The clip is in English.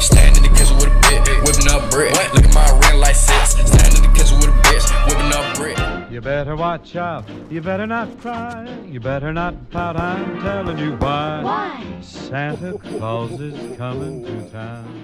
Stand in the kitchen with a bitch, whipping up brick. Look at my ring like six. Stand in the kitchen with a bitch, whipping up brick. You better watch out. You better not cry. You better not pout. I'm telling you why. Why? Santa Claus is coming to town.